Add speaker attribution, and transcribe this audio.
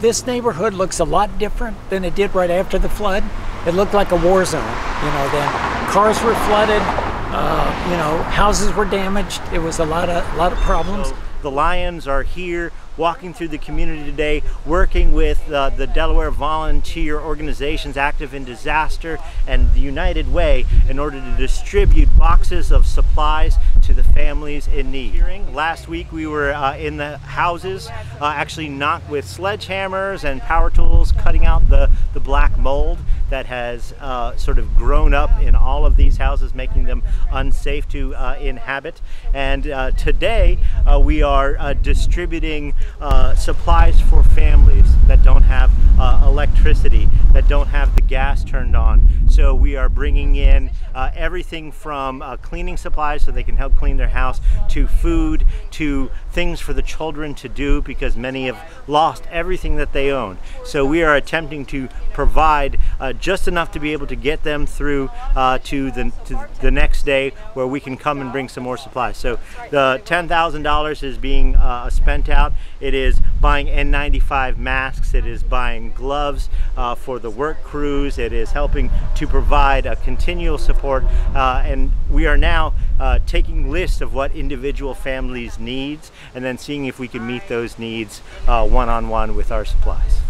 Speaker 1: This neighborhood looks a lot different than it did right after the flood. It looked like a war zone, you know, then cars were flooded, uh, you know, houses were damaged. It was a lot of, a lot of problems.
Speaker 2: The Lions are here walking through the community today, working with uh, the Delaware volunteer organizations active in disaster and the United Way in order to distribute boxes of supplies to the families in need. Last week we were uh, in the houses, uh, actually not with sledgehammers and power tools, cutting out the, the black mold that has uh, sort of grown up in all of these houses, making them unsafe to uh, inhabit. And uh, today uh, we are uh, distributing uh, supplies for families that don't have electricity, that don't have the gas turned on. So we are bringing in uh, everything from uh, cleaning supplies so they can help clean their house to food to things for the children to do because many have lost everything that they own. So we are attempting to provide uh, just enough to be able to get them through uh, to, the, to the next day where we can come and bring some more supplies. So the $10,000 is being uh, spent out. It is buying N95 masks. It is buying gloves uh, for the work crews. It is helping to provide a continual support. Uh, and we are now uh, taking lists of what individual families needs and then seeing if we can meet those needs one-on-one -on -one with our supplies.